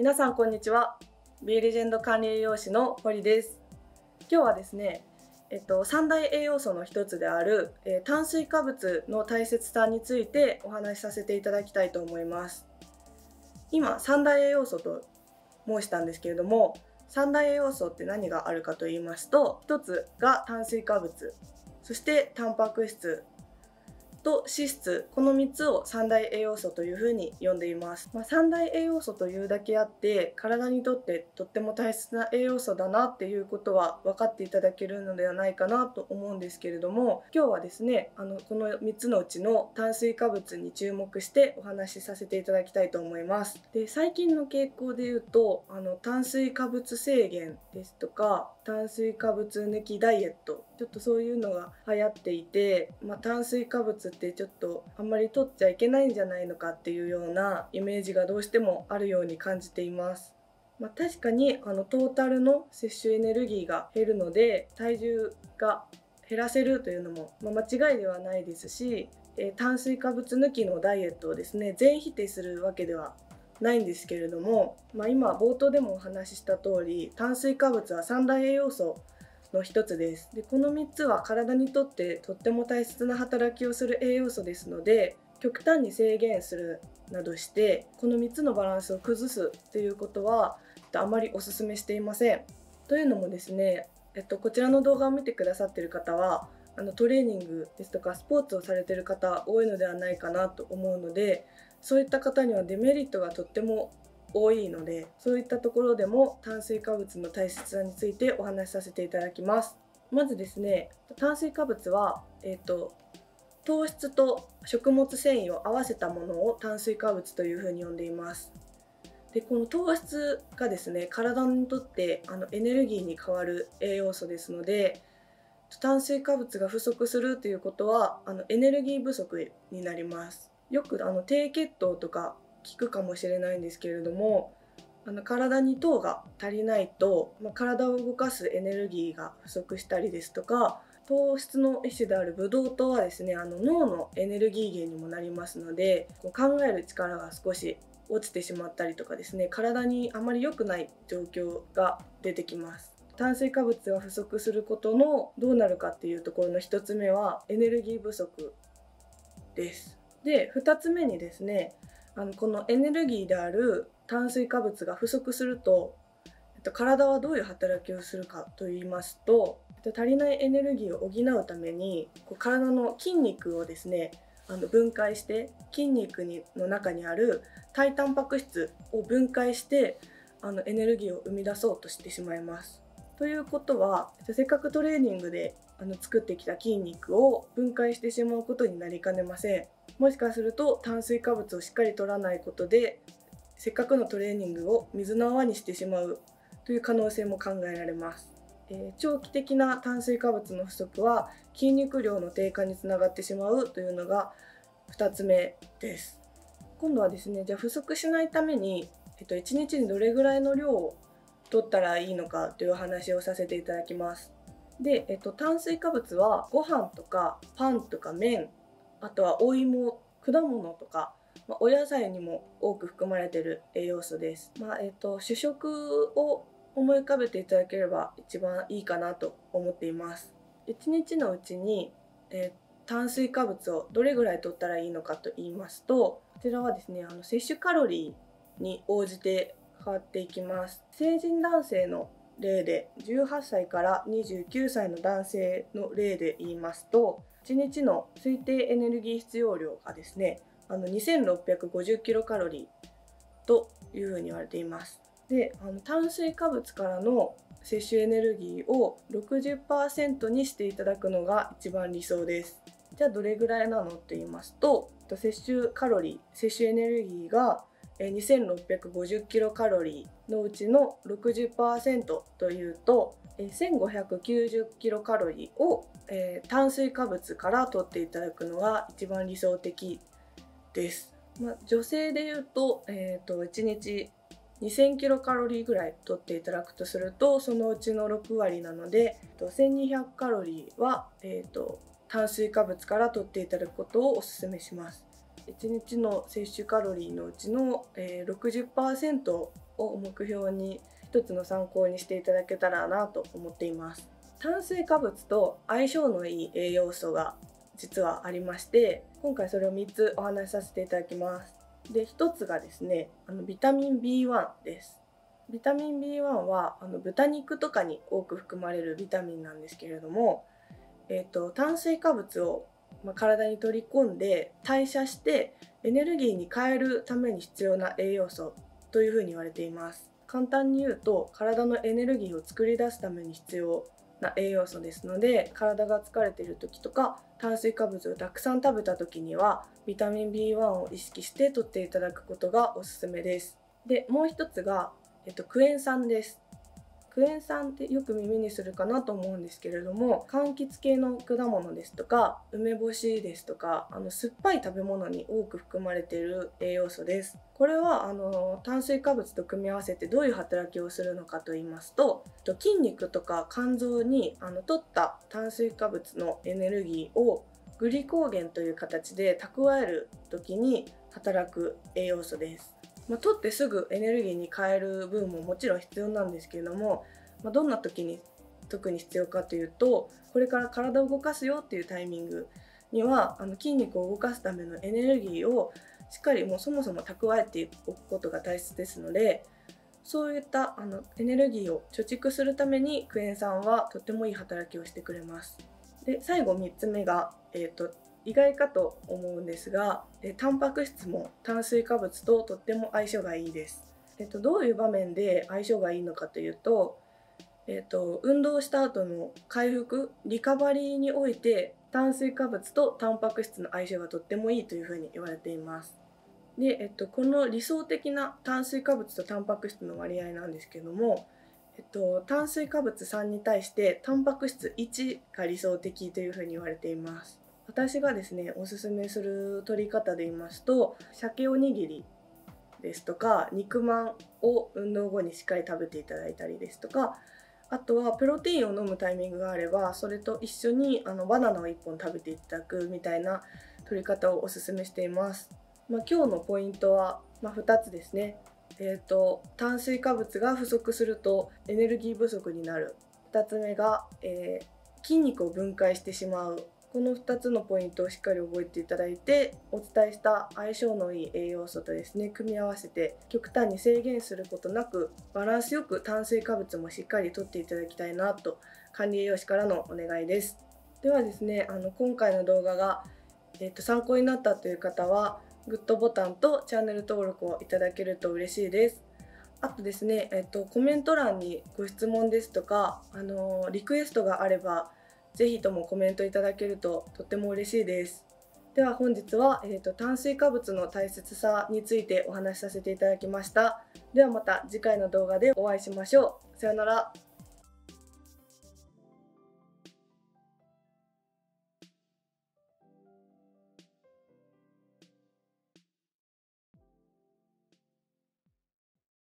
皆さんこんにちは。B レジェンド管理栄養士の堀です。今日はですねえっと、三大栄養素の一つである、えー、炭水化物の大切さについてお話しさせていただきたいと思います。今三大栄養素と申したんですけれども三大栄養素って何があるかと言いますと一つが炭水化物そしてタンパク質。と脂質この3つを三大栄養素というふうに呼んでいます、まあ、三大栄養素というだけあって体にとってとっても大切な栄養素だなっていうことは分かっていただけるのではないかなと思うんですけれども今日はですねあのこの3つのうちの炭水化物に注目してお話しさせていただきたいと思います。で最近の傾向で言うとあの炭水化物制限ですとか炭水化物抜きダイエットちょっとそういうのが流行っていて、まあ、炭水化物ってちょっとあんまり取っちゃいけないんじゃないのかっていうようなイメージがどうしてもあるように感じています。まあ、確かにあのトータルの摂取エネルギーが減るので体重が減らせるというのも、まあ、間違いではないですし、えー、炭水化物抜きのダイエットをですね全否定するわけではないんですけれども、まあ、今冒頭でもお話しした通り炭水化物は三大栄養素の一つですでこの3つは体にとってとっても大切な働きをする栄養素ですので極端に制限するなどしてこの3つのバランスを崩すということはあまりお勧めしていません。というのもですね、えっと、こちらの動画を見てくださっている方はあのトレーニングですとかスポーツをされている方多いのではないかなと思うのでそういった方にはデメリットがとっても多いのでそういったところでも炭水化物の大切さについてお話しさせていただきます。まずですね炭水化物は、えーと、糖質と食物繊維を合わせたものを炭水化物というふうに呼んでいます。でこの糖質がですね体にとってあのエネルギーに変わる栄養素ですので炭水化物が不足するということはあのエネルギー不足になります。よくあの低血糖とか効くかもしれないんですけれどもあの体に糖が足りないと、まあ、体を動かすエネルギーが不足したりですとか糖質の一種であるブドウ糖はですねあの脳のエネルギー源にもなりますのでこう考える力が少し落ちてしまったりとかですね体にあまり良くない状況が出てきます。炭水化物が不足することのどうなるかっていうところの1つ目はエネルギー不足です。で2つ目にですねあのこのエネルギーである炭水化物が不足すると、体はどういう働きをするかと言いますと、えっと、足りないエネルギーを補うためにこう体の筋肉をですねあの分解して筋肉にの中にある体タンパク質を分解してあのエネルギーを生み出そうとしてしまいます。ということはせっかくトレーニングであの作ってきた筋肉を分解してしまうことになりかねません。もしかすると炭水化物をしっかり取らないことでせっかくのトレーニングを水の泡にしてしまうという可能性も考えられます、えー、長期的な炭水化物の不足は筋肉量の低下につながってしまうというのが2つ目です今度はですねじゃあ不足しないために、えっと、1日にどれぐらいの量を取ったらいいのかという話をさせていただきます。で、えっと、炭水化物はご飯とかパンとか麺あとはお芋果物とか、まあ、お野菜にも多く含まれている栄養素です、まあえーと、主食を思い浮かべていただければ一番いいかなと思っています。1日のうちに、えー、炭水化物をどれぐらい取ったらいいのかと言いますとこちらはですねあの摂取カロリーに応じて変わっていきます成人男性の例で18歳から29歳の男性の例で言いますと1日の推定エネルギー必要量がですねあの2650キロカロリーというふうに言われています。であの炭水化物からの摂取エネルギーを60%にしていただくのが一番理想です。じゃあどれぐらいなのって言いますと摂取カロリー摂取エネルギーが2650キロカロリーのうちの60%というと1590キロカロリーを、炭水化物から取っていただくのが一番理想的です。まあ、女性でいうと,、えーと、1日2000キロカロリーぐらい取っていただくとするとそのうちの6割なので1200カロリーは、えーと、炭水化物から取っていただくことをおすすめします。1日の摂取カロリーのうちの、え、60%を目標に一つの参考にしていただけたらなと思っています。炭水化物と相性のいい栄養素が実はありまして今回それを3つお話しさせていただきます。で1つがですねあのビタミン B1 です。ビタミン B1 はあの豚肉とかに多く含まれるビタミンなんですけれども、えーと、炭水化物を、まあ、体に取り込んで代謝してエネルギーに変えるために必要な栄養素というふうに言われています簡単に言うと体のエネルギーを作り出すために必要な栄養素ですので体が疲れてる時とか炭水化物をたくさん食べた時にはビタミン B1 を意識して摂っていただくことがおすすめですでもう一つがえっと、クエン酸です。クエン酸ってよく耳にするかなと思うんですけれども柑橘系の果物ですとか梅干しですとかあの酸っぱい食べ物に多く含まれている栄養素です。これはあの炭水化物と組み合わせてどういう働きをするのかと言いますと筋肉とか肝臓にあの取った炭水化物のエネルギーをグリコーゲンという形で蓄える時に働く栄養素です。まあ、取ってすぐエネルギーに変える分ももちろん必要なんですけれども、まあ、どんな時に特に必要かというとこれから体を動かすよっていうタイミングにはあの筋肉を動かすためのエネルギーをしっかりもうそもそも蓄えておくことが大切ですのでそういったあのエネルギーを貯蓄するためにクエン酸はとてもいい働きをしてくれます。で最後3つ目が、えーと意外かと思うんですがえタンパク質も炭水化物ととっても相性がいいです。えっと、どういう場面で相性がいいのかというと、えっと、運動した後の回復リカバリーにおいて炭水化物とタンパク質の相性がとってもいいというふうに言われています。で、えっと、この理想的な炭水化物とタンパク質の割合なんですけども、えっと、炭水化物3に対してタンパク質1が理想的というふうに言われています。私がですねおすすめする取り方で言いますと鮭おにぎりですとか肉まんを運動後にしっかり食べていただいたりですとかあとはプロテインを飲むタイミングがあればそれと一緒にあのバナナを1本食べていただくみたいな取り方をおすすめしています。まあ、今日のポイントは、まあ、2つですね。えーと、炭水化物が不足するとエネルギー不足になる2つ目が、えー、筋肉を分解してしまうこの2つのポイントをしっかり覚えていただいてお伝えした相性のいい栄養素とですね組み合わせて極端に制限することなくバランスよく炭水化物もしっかりとっていただきたいなと管理栄養士からのお願いです。ではですねあの今回の動画が、えーと、参考になったという方はグッドボタンとチャンネル登録をいただけると嬉しいです。あとですね、えっと、コメント欄にご質問ですとか、あのリクエストがあればぜひともコメントいただけるととっても嬉しいです。では本日は、えーと、炭水化物の大切さについてお話しさせていただきました。ではまた次回の動画でお会いしましょう。さようなら。